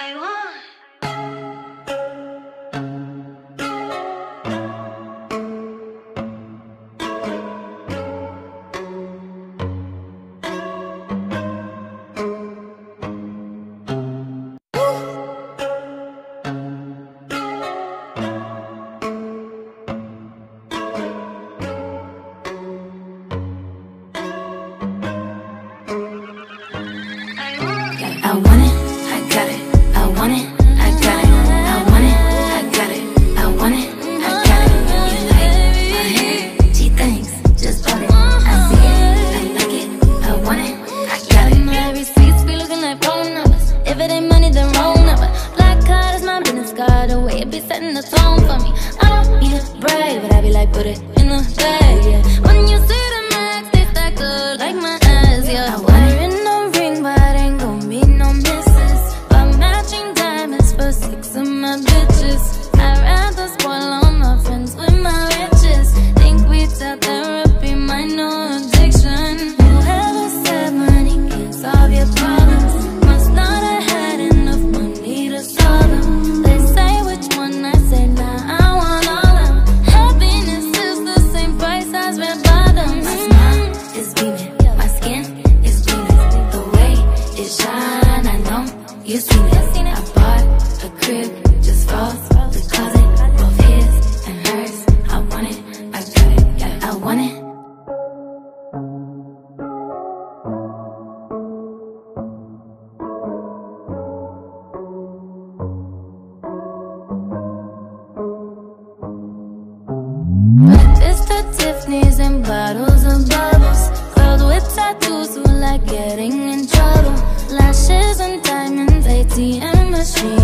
I want. I want it. be setting the tone for me. I don't need a brag, but I be like, put it in the bag, yeah. crib just falls the closet, both his and hers. I want it, I got it, yeah, I want it. Tiffany's and bottles with tattoos like getting in trouble. Lashes and diamonds, ATM machine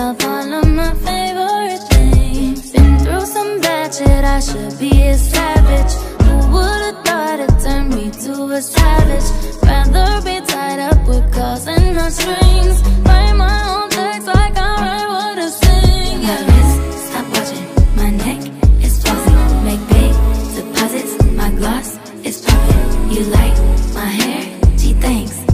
myself all of my favorite things Been through some bad shit, I should be a savage. Who would've thought it turned me to a savage? Rather be tied up with calls and my strings. Write my own text like I write what I sing. Yeah. My wrist, stop watching, my neck is flossy Make big deposits, my gloss is popping. You like my hair, she thinks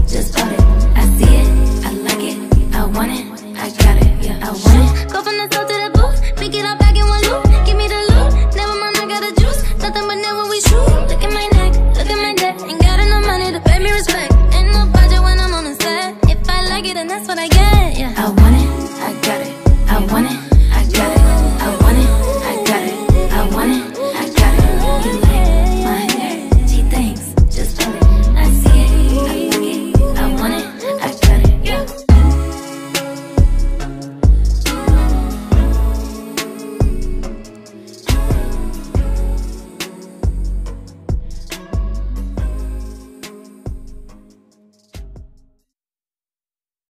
Go from the to the it back in one loop. Give me the loot, never mind, I got the juice. Nothing but never we shoot. Look at my neck, look at my. Ain't got enough money to pay me respect. Ain't no budget when I'm on the set. If I like it, then that's what I get. Yeah, I want it.